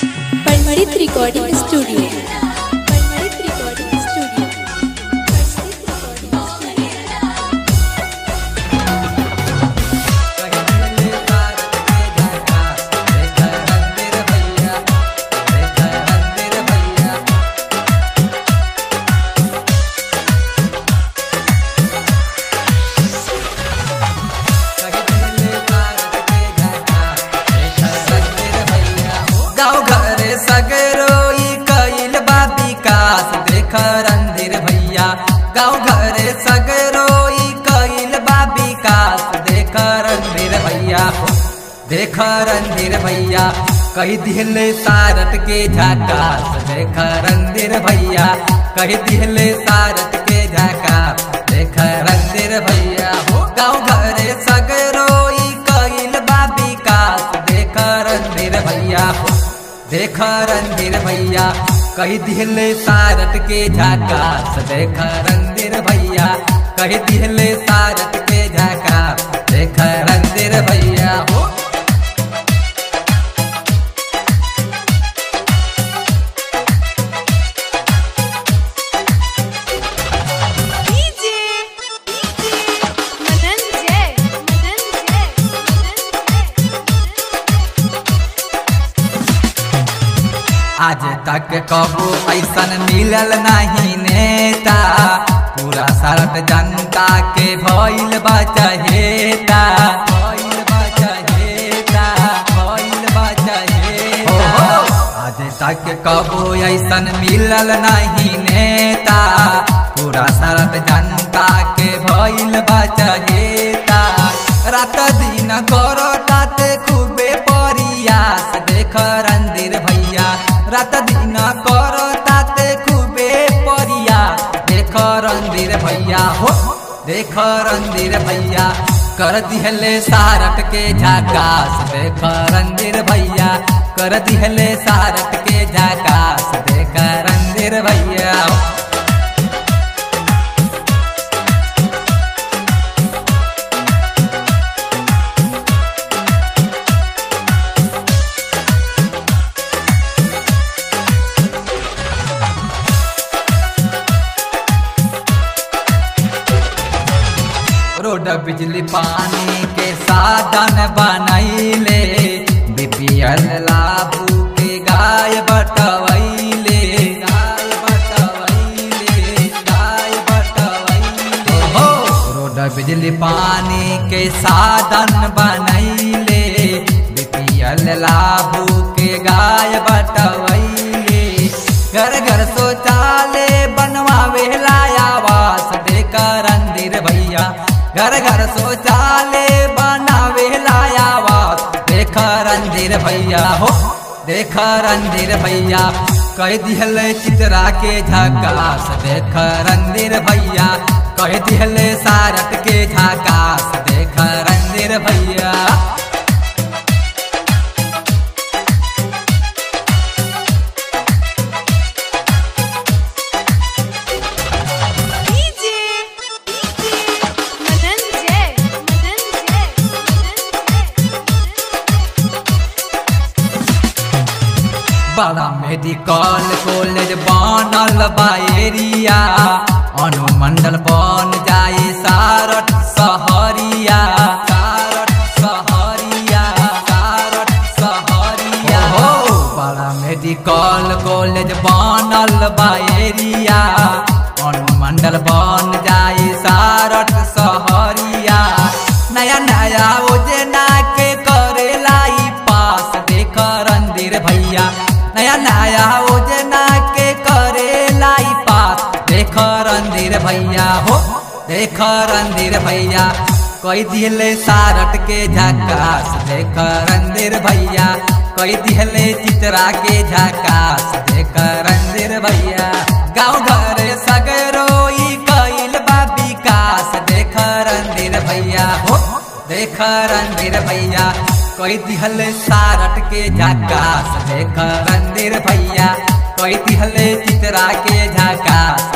by Recording Studio. विकास देख रंधीर भैया। देख रंधीर भैया। कही दिले सारत के झकास देख रंधीर भैया। कही दिले सारत के झकास देख रंधीर भैया। हो गाँव घरे सगरोई कइल बा विकास देख रंधीर भैया। हो देख रंधीर भैया। कही दिल सारत के झकास देख रंधीर भैया। कही दिल सारत भैया। हो आज तक कबू ऐसन मिलल नहीं नेता। पूरा सरट जनता के भइल बा चहेता। भइल बा चहेता भइल आज तक कबो ऐसन मिलल नहीं नेता। पूरा सरट जनता के भइल बा चहेता। रात दिन करो खूबे परियास। देख रंदिर भैया, रात दिन रंदिर भैया, हो। देख रंदिर भैया, कर दिहले सारट के झकास देख रंदिर भैया, कर दिहले सारट के झकास देख रंदिर भैया रोड बिजली पानी के साधन बनैले। बीपीएल लाभू के गाय बटवैले। रोड बिजली पानी के साधन बनैले। बीपीएल लाभू के गाय बटवैले। घर घर शौचालय घर घर शौचालय बनावे लायावास देख रंजीर भैया हो, देख रंजीर भैया। कह दिहल चित्रा के झकास। देख रंजीर भैया, कह दिहल सारट बड़ा मेडिकल कॉलेज बनल बा एरिया। अनुमंडल बन जाए सारठ सहरिया। सारठ सहरिया सारठ सहरिया। हो बड़ा मेडिकल कॉलेज बनल बा एरिया। अनुमंडल बन जाए सारठ सहरिया। रंदिर भैया, हो। देख रंदिर भैया कोई दिले सारट के झकास। देख रंदिर भैया कोई दिले चित्रा के झकास। देख रंदिर भैया, गाँव घर सगरोई कइल बा विकास। देख रंदिर भैया, हो। देख रंदिर भैया कोई दिहल सारट के झकास। देख रंदिर भैया कोई दिहल चित्रा के झकास।